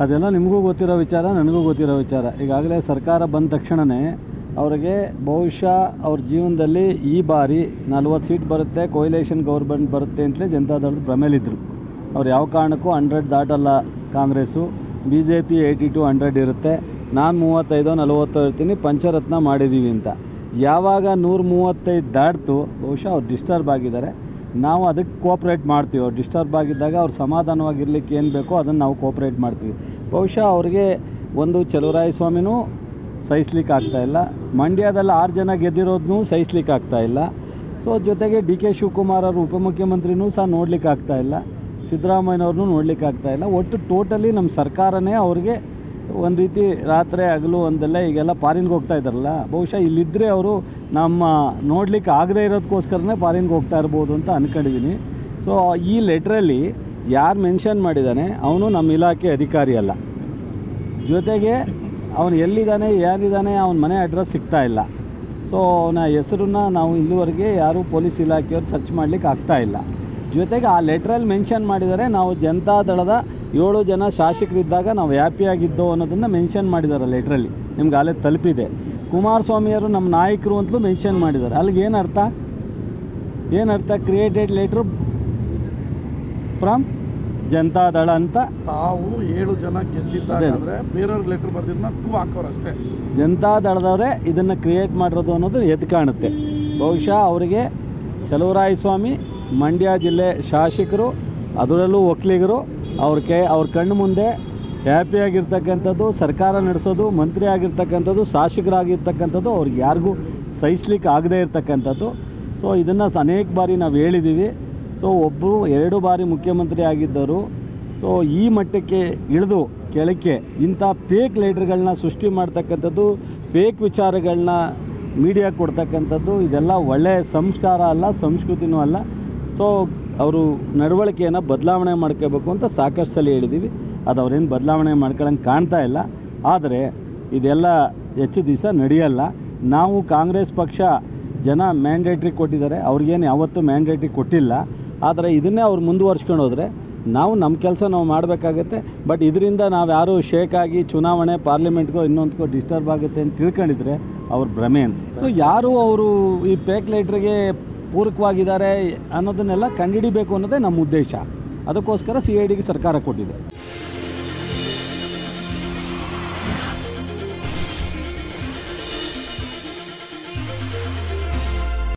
ಅದೆಲ್ಲ ನಿಮಗೂ ಗೊತ್ತಿರೋ ವಿಚಾರ, ನನಗೂ ಗೊತ್ತಿರೋ ವಿಚಾರ. ಈಗಾಗಲೇ ಸರ್ಕಾರ ಬಂದ ತಕ್ಷಣವೇ ಅವರಿಗೆ ಬಹುಶಃ ಅವ್ರ ಜೀವನದಲ್ಲಿ ಈ ಬಾರಿ ನಲ್ವತ್ತು ಸೀಟ್ ಬರುತ್ತೆ ಕೊಯ್ಲೇಷನ್ ಗೌರ್ಮೆಂಟ್ ಬರುತ್ತೆ ಅಂತಲೇ ಜನತಾದಳದ ಭ್ರಮೇಲಿದ್ದರು ಅವ್ರು ಯಾವ ಕಾರಣಕ್ಕೂ hundred ದಾಟಲ್ಲ Congress. B J P eighty to hundred ಇರುತ್ತೆ. ನಾನು ಮೂವತ್ತೈದು, ನಲವತ್ತು ಇರ್ತೀನಿ ಪಂಚರತ್ನ ಮಾಡಿದ್ದೀವಿ ಅಂತ. ಯಾವಾಗ ನೂರ ಮೂವತ್ತೈದು ದಾಟ್ತು, ಬಹುಶಃ ಅವ್ರು ಡಿಸ್ಟರ್ಬ್ ಆಗಿದ್ದಾರೆ. ನಾವು ಅದಕ್ಕೆ ಕೋಪ್ರೇಟ್ ಮಾಡ್ತೀವಿ. ಅವ್ರು ಡಿಸ್ಟರ್ಬ್ ಆಗಿದ್ದಾಗ ಅವ್ರು ಸಮಾಧಾನವಾಗಿರ್ಲಿಕ್ಕೆ ಏನು ಬೇಕೋ ಅದನ್ನು ನಾವು ಕೋಪ್ರೇಟ್ ಮಾಡ್ತೀವಿ. ಬಹುಶಃ ಅವ್ರಿಗೆ ಒಂದು ಚಲುವರಾಯ ಸ್ವಾಮಿನೂ ಸಹಿಸ್ಲಿಕ್ಕೆ ಆಗ್ತಾಯಿಲ್ಲ ಮಂಡ್ಯದಲ್ಲಿ ಆರು ಜನ ಗೆದ್ದಿರೋದನ್ನೂ ಸಹಿಸ್ಲಿಕ್ಕೆ ಆಗ್ತಾಯಿಲ್ಲ ಸೊ ಜೊತೆಗೆ ಡಿ ಕೆ ಶಿವಕುಮಾರ್ ಅವರು ಉಪಮುಖ್ಯಮಂತ್ರಿನೂ ಸಹ ನೋಡ್ಲಿಕ್ಕೆ ಆಗ್ತಾಯಿಲ್ಲ ಸಿದ್ದರಾಮಯ್ಯನವ್ರನ್ನೂ ನೋಡ್ಲಿಕ್ಕೆ ಆಗ್ತಾಯಿಲ್ಲ ಒಟ್ಟು ಟೋಟಲಿ ನಮ್ಮ ಸರ್ಕಾರನೇ ಅವ್ರಿಗೆ ಒಂದು ರೀತಿ ರಾತ್ರಿ ಹಗಲು ಒಂದೆಲ್ಲ ಈಗೆಲ್ಲ ಫಾರಿನ್ಗೆ ಹೋಗ್ತಾ ಇದ್ದಾರಲ್ಲ, ಬಹುಶಃ ಇಲ್ಲಿದ್ದರೆ ಅವರು ನಮ್ಮ ನೋಡಲಿಕ್ಕೆ ಆಗದೇ ಇರೋದಕ್ಕೋಸ್ಕರನೇ ಫಾರಿನ್ಗೆ ಹೋಗ್ತಾ ಇರ್ಬೋದು ಅಂತ ಅಂದ್ಕೊಂಡಿದ್ದೀನಿ ಸೊ ಈ ಲೆಟ್ರಲ್ಲಿ ಯಾರು ಮೆನ್ಷನ್ ಮಾಡಿದ್ದಾನೆ ಅವನು ನಮ್ಮ ಇಲಾಖೆ ಅಧಿಕಾರಿ ಅಲ್ಲ. ಜೊತೆಗೆ ಅವನು ಎಲ್ಲಿದ್ದಾನೆ, ಯಾರಿದ್ದಾನೆ, ಅವನ ಮನೆ ಅಡ್ರೆಸ್ ಸಿಗ್ತಾ ಇಲ್ಲ. ಸೊ ಅವನ ಹೆಸರನ್ನ ನಾವು ಇಲ್ಲಿವರೆಗೆ ಯಾರೂ ಪೊಲೀಸ್ ಇಲಾಖೆಯವ್ರು ಸರ್ಚ್ ಮಾಡಲಿಕ್ಕೆ ಆಗ್ತಾ ಇಲ್ಲ. ಜೊತೆಗೆ ಆ ಲೆಟ್ರಲ್ಲಿ ಮೆನ್ಷನ್ ಮಾಡಿದರೆ, ನಾವು ಜನತಾದಳದ ಏಳು ಜನ ಶಾಸಕರಿದ್ದಾಗ ನಾವು ಹ್ಯಾಪಿಯಾಗಿದ್ದೋ ಅನ್ನೋದನ್ನು ಮೆನ್ಷನ್ ಮಾಡಿದ್ದಾರೆ ಲೆಟ್ರಲ್ಲಿ ನಿಮ್ಗೆ ಅಲ್ಲೇ ತಲುಪಿದೆ. ಕುಮಾರಸ್ವಾಮಿಯವರು ನಮ್ಮ ನಾಯಕರು ಅಂತಲೂ ಮೆನ್ಷನ್ ಮಾಡಿದ್ದಾರೆ ಅಲ್ಲಿಗೆ ಏನು ಅರ್ಥ? ಏನು ಅರ್ಥ? ಕ್ರಿಯೇಟೆಡ್ ಲೆಟ್ರು ಫ್ರಮ್ ಜನತಾದಳ ಅಂತ? ತಾವು ಏಳು ಜನ ಗೆದ್ದಿದ್ದಾರೆ ಅದೇ. ಅಂದ್ರೆ ಬೇರೆಯವ್ರಿಗೆ ಲೆಟರ್ ಬರ್ದಿದ್ನ ಟೂ ಹಾಕೋರು ಅಷ್ಟೇ ಜನತಾದಳದವರೇ ಇದನ್ನು ಕ್ರಿಯೇಟ್ ಮಾಡಿರೋದು ಅನ್ನೋದು ಎದ್ದು ಕಾಣುತ್ತೆ. ಬಹುಶಃ ಅವರಿಗೆ ಚಲುವರಾಯ ಸ್ವಾಮಿ ಮಂಡ್ಯ ಜಿಲ್ಲೆ ಶಾಸಕರು ಅದರಲ್ಲೂ ಒಕ್ಕಲಿಗರು ಅವ್ರ ಕೈ ಅವ್ರ ಕಣ್ಣು ಮುಂದೆ ಹ್ಯಾಪಿಯಾಗಿರ್ತಕ್ಕಂಥದ್ದು ಸರ್ಕಾರ ನಡೆಸೋದು, ಮಂತ್ರಿ ಆಗಿರ್ತಕ್ಕಂಥದ್ದು, ಶಾಸಕರಾಗಿರ್ತಕ್ಕಂಥದ್ದು, ಅವ್ರಿಗೆ ಯಾರಿಗೂ ಸಹಿಸ್ಲಿಕ್ಕೆ ಆಗದೇ ಇರತಕ್ಕಂಥದ್ದು. ಸೊ ಇದನ್ನು ಅನೇಕ ಬಾರಿ ನಾವು ಹೇಳಿದ್ದೀವಿ ಸೊ ಒಬ್ಬರು ಎರಡು ಬಾರಿ ಮುಖ್ಯಮಂತ್ರಿ ಆಗಿದ್ದರು. ಸೊ ಈ ಮಟ್ಟಕ್ಕೆ ಇಳಿದು ಕೆಳಕ್ಕೆ ಇಂಥ ಫೇಕ್ ಲೀಡರ್ಗಳನ್ನ ಸೃಷ್ಟಿ ಮಾಡ್ತಕ್ಕಂಥದ್ದು ಫೇಕ್ ವಿಚಾರಗಳನ್ನ ಮೀಡಿಯಾ ಕೊಡ್ತಕ್ಕಂಥದ್ದು, ಇದೆಲ್ಲ ಒಳ್ಳೆಯ ಸಂಸ್ಕಾರ ಅಲ್ಲ, ಸಂಸ್ಕೃತಿನೂ ಅಲ್ಲ. ಸೊ ಅವರು ನಡವಳಿಕೆಯನ್ನು ಬದಲಾವಣೆ ಮಾಡ್ಕೋಬೇಕು ಅಂತ ಸಾಕಷ್ಟು ಸಲ ಹೇಳಿದ್ದೀವಿ ಅದು ಅವ್ರೇನು ಬದಲಾವಣೆ ಮಾಡ್ಕೊಳ್ಳೋಂಗೆ ಕಾಣ್ತಾ ಇಲ್ಲ. ಆದರೆ ಇದೆಲ್ಲ ಹೆಚ್ಚು ದಿವಸ ನಡೆಯಲ್ಲ. ನಾವು ಕಾಂಗ್ರೆಸ್ ಪಕ್ಷ ಜನ ಮ್ಯಾಂಡೇಟ್ರಿ ಕೊಟ್ಟಿದ್ದಾರೆ. ಅವ್ರಿಗೇನು ಯಾವತ್ತೂ ಮ್ಯಾಂಡೇಟ್ರಿ ಕೊಟ್ಟಿಲ್ಲ. ಆದರೆ ಇದನ್ನೇ ಅವ್ರು ಮುಂದುವರ್ಸ್ಕೊಂಡು ಹೋದರೆ ನಾವು ನಮ್ಮ ಕೆಲಸ ನಾವು ಮಾಡಬೇಕಾಗತ್ತೆ. ಬಟ್ ಇದರಿಂದ ನಾವು ಯಾರು ಆಗಿ ಚುನಾವಣೆ ಪಾರ್ಲಿಮೆಂಟ್ಗೋ ಇನ್ನೊಂದ್ಕೋ ಡಿಸ್ಟರ್ಬ್ ಆಗುತ್ತೆ ಅಂತ ತಿಳ್ಕೊಂಡಿದ್ರೆ ಅವ್ರ ಭ್ರಮೆ ಅಂತ. ಸೊ ಯಾರು ಅವರು ಈ ಪೇಕ್ ಲೈಟ್ರಿಗೆ ಪೂರಕವಾಗಿದ್ದಾರೆ ಅನ್ನೋದನ್ನೆಲ್ಲ ಕಂಡುಹಿಡಿಬೇಕು ಅನ್ನೋದೇ ನಮ್ಮ ಉದ್ದೇಶ. ಅದಕ್ಕೋಸ್ಕರ ಸಿ ಐ ಡಿಗೆ ಸರ್ಕಾರ ಕೊಟ್ಟಿದೆ.